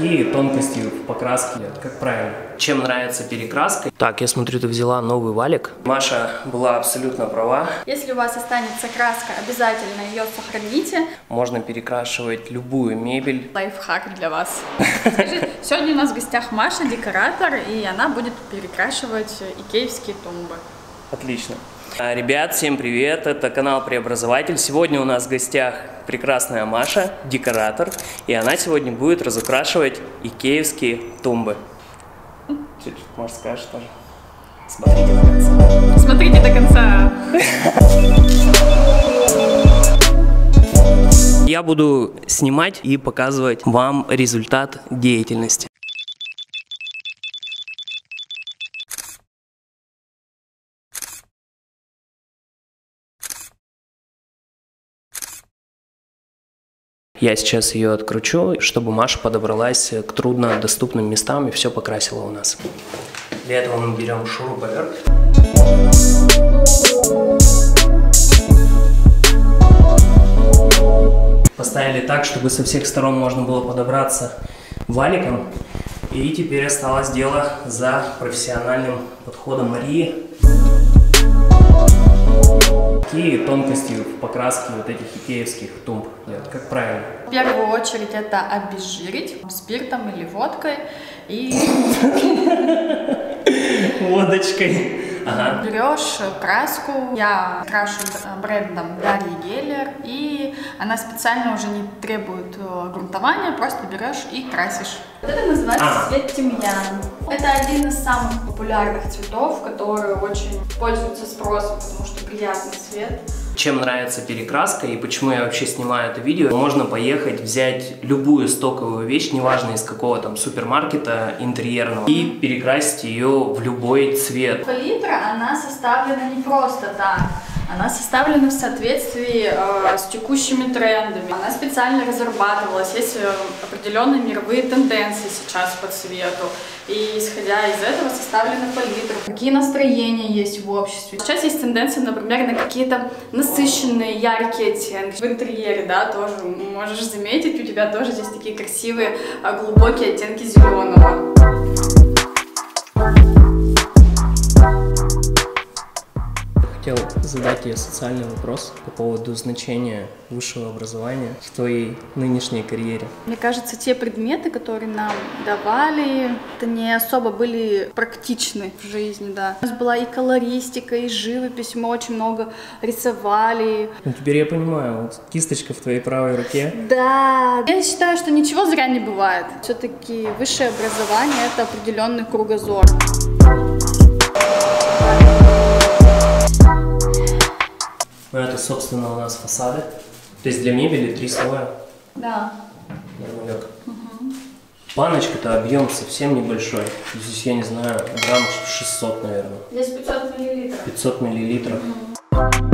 Какие тонкости в покраске, как правильно? Чем нравится перекраска? Так, я смотрю, ты взяла новый валик. Маша была абсолютно права. Если у вас останется краска, обязательно ее сохраните. Можно перекрашивать любую мебель. Лайфхак для вас. Сегодня у нас в гостях Маша, декоратор, и она будет перекрашивать икеевские тумбы. Отлично. А, ребят, всем привет, это канал Преобразователь. Сегодня у нас в гостях прекрасная Маша, декоратор, и она сегодня будет разукрашивать икеевские тумбы. Чуть, может, скажешь тоже? Смотрите до конца. Смотрите до конца. Я буду снимать и показывать вам результат деятельности. Я сейчас ее откручу, чтобы Маша подобралась к труднодоступным местам и все покрасила у нас. Для этого мы берем шуруповерт. Поставили так, чтобы со всех сторон можно было подобраться валиком. И теперь осталось дело за профессиональным подходом Марии. Какие тонкости в покраске вот этих икеевских тумб? Как правильно? В первую очередь это обезжирить спиртом или водкой и водочкой. Ага. Берешь краску, я крашу брендом Дарьи Геллер, и она специально уже не требует э, грунтования, просто берешь и красишь. Вот это называется а. цвет тимьян. Это один из самых популярных цветов, который очень пользуется спросом, потому что приятный цвет чем нравится перекраска и почему я вообще снимаю это видео. Можно поехать, взять любую стоковую вещь, неважно из какого там супермаркета интерьерного, и перекрасить ее в любой цвет. Палитра, она составлена не просто так. Она составлена в соответствии э, с текущими трендами. Она специально разрабатывалась. Есть э, определенные мировые тенденции сейчас по цвету. И исходя из этого составлена палитра. Какие настроения есть в обществе. Сейчас есть тенденция, например, на какие-то насыщенные, яркие оттенки. В интерьере, да, тоже можешь заметить, у тебя тоже здесь такие красивые, э, глубокие оттенки зеленого. Задать ей социальный вопрос по поводу значения высшего образования в твоей нынешней карьере. Мне кажется, те предметы, которые нам давали, это не особо были практичны в жизни, да. У нас была и колористика, и живопись, мы очень много рисовали. Ну, теперь я понимаю, вот кисточка в твоей правой руке. Да, я считаю, что ничего зря не бывает. Все-таки высшее образование — это определенный кругозор. Ну, это, собственно, у нас фасады. То есть для мебели три слоя. Да. Нормалек. Угу. Баночка-то объем совсем небольшой. Здесь, я не знаю, грамм 600, наверное. Здесь 500 миллилитров. 500 миллилитров. Угу.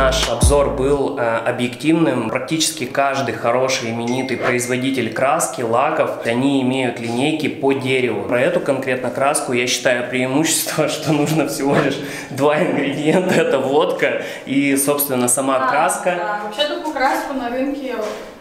Наш обзор был э, объективным. Практически каждый хороший именитый производитель краски, лаков, они имеют линейки по дереву. Про эту конкретно краску я считаю преимущество, что нужно всего лишь два ингредиента. Это водка и, собственно, сама да, краска. Да. Вообще такую краску на рынке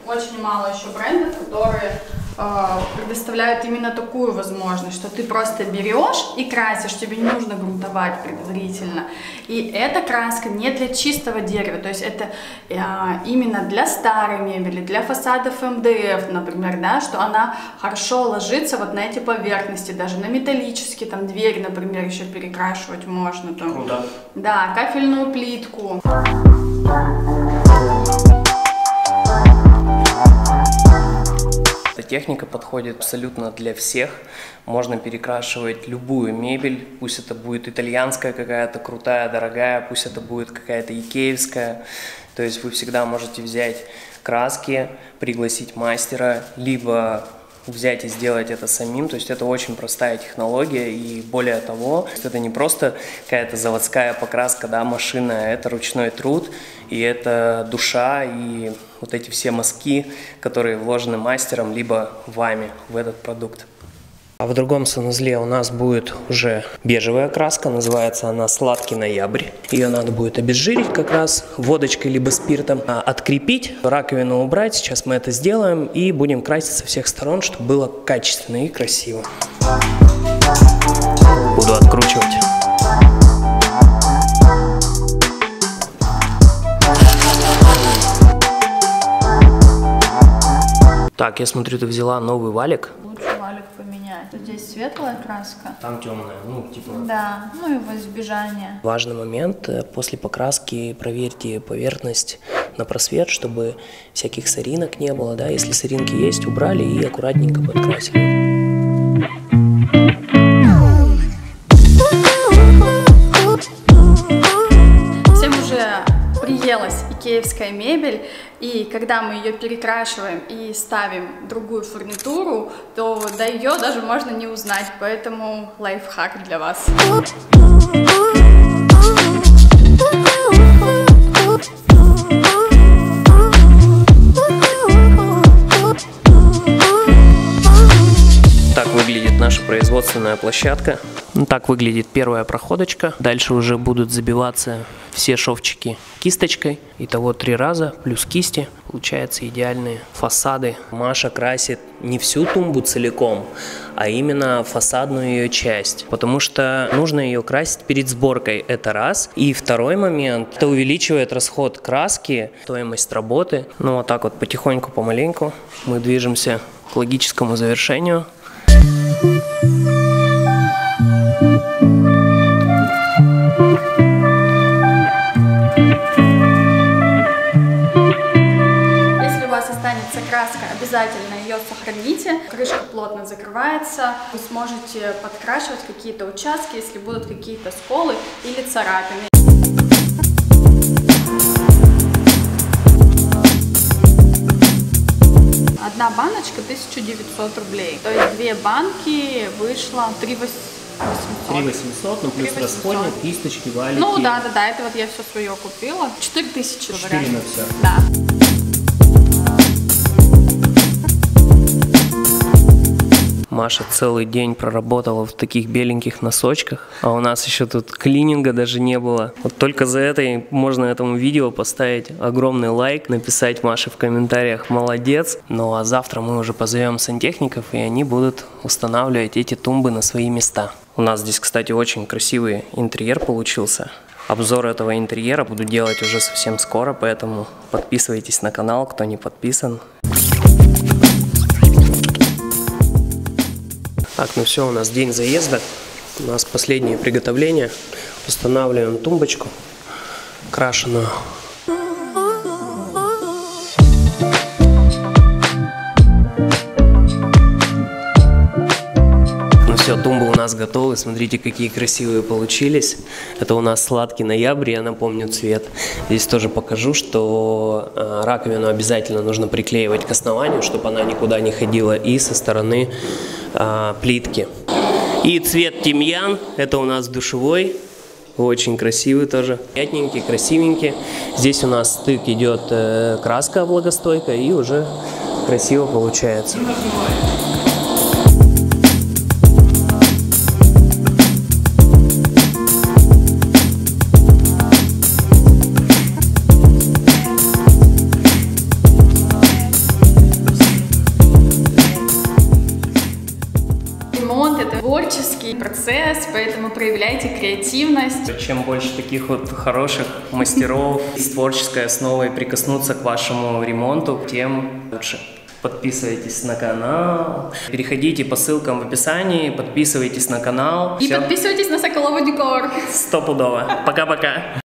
очень мало еще брендов, которые а, предоставляют именно такую возможность, что ты просто берешь и красишь, тебе не нужно грунтовать предварительно. И эта краска не для чистого дерева, то есть это а, именно для старой мебели, для фасадов МДФ, например, да, что она хорошо ложится вот на эти поверхности, даже на металлические, там двери, например, еще перекрашивать можно. Там. Круто. Да, кафельную плитку. Техника подходит абсолютно для всех. Можно перекрашивать любую мебель, пусть это будет итальянская какая-то крутая, дорогая, пусть это будет какая-то икеевская. То есть вы всегда можете взять краски, пригласить мастера, либо взять и сделать это самим. То есть это очень простая технология и более того, это не просто какая-то заводская покраска, да, машина, это ручной труд и это душа и вот эти все мазки, которые вложены мастером либо вами в этот продукт. А в другом санузле у нас будет уже бежевая краска, называется она «Сладкий ноябрь». Ее надо будет обезжирить как раз водочкой либо спиртом, а открепить, раковину убрать. Сейчас мы это сделаем и будем красить со всех сторон, чтобы было качественно и красиво. Буду откручивать. Так, я смотрю, ты взяла новый валик. Лучше валик поменять. Тут здесь светлая краска. Там темная, ну, типа... Да, ну и во избежание. Важный момент, э, после покраски проверьте поверхность на просвет, чтобы всяких соринок не было, да, если соринки есть, убрали и аккуратненько подкрасили. Всем уже приелась икеевская мебель, и когда мы ее перекрашиваем и ставим другую фурнитуру, то до ее даже можно не узнать, поэтому лайфхак для вас. Наша производственная площадка. Ну, Так выглядит первая проходочка. Дальше уже будут забиваться все шовчики кисточкой. Итого три раза плюс кисти. Получаются идеальные фасады. Маша красит не всю тумбу целиком, а именно фасадную ее часть. Потому что нужно ее красить перед сборкой. Это раз. И второй момент. Это увеличивает расход краски, стоимость работы. Ну вот так вот потихоньку, помаленьку мы движемся к логическому завершению. Останется краска, обязательно ее сохраните. Крышка плотно закрывается. Вы сможете подкрашивать какие-то участки, если будут какие-то сколы или царапины. Одна баночка 1900 рублей. То есть две банки вышло 3 800. 3800, ну плюс 3800. расходник, кисточки, валики. Ну да, да, да, это вот я все свое купила. 4000 говорят. 4 на все. Да. Маша целый день проработала в таких беленьких носочках, а у нас еще тут клининга даже не было. Вот только за это можно этому видео поставить огромный лайк, написать Маше в комментариях «молодец». Ну а завтра мы уже позовем сантехников, и они будут устанавливать эти тумбы на свои места. У нас здесь, кстати, очень красивый интерьер получился. Обзор этого интерьера буду делать уже совсем скоро, поэтому подписывайтесь на канал, кто не подписан. Так, ну все, у нас день заезда. У нас последнее приготовление. Устанавливаем тумбочку крашеную. Нас готовы. Смотрите, какие красивые получились. Это у нас сладкий ноябрь, я напомню цвет. Здесь тоже покажу, что э, раковину обязательно нужно приклеивать к основанию, чтобы она никуда не ходила. И со стороны э, плитки. И цвет тимьян, это у нас душевой. Очень красивый тоже. Приятненький, красивенький. Здесь у нас стык идет э, краска влагостойкая и уже красиво получается. Процесс, поэтому проявляйте креативность. Чем больше таких вот хороших мастеров с творческой основой прикоснуться к вашему ремонту, тем лучше. Подписывайтесь на канал, переходите по ссылкам в описании, подписывайтесь на канал. И Всё. подписывайтесь на Соколову Декор. Стопудово. Пока-пока.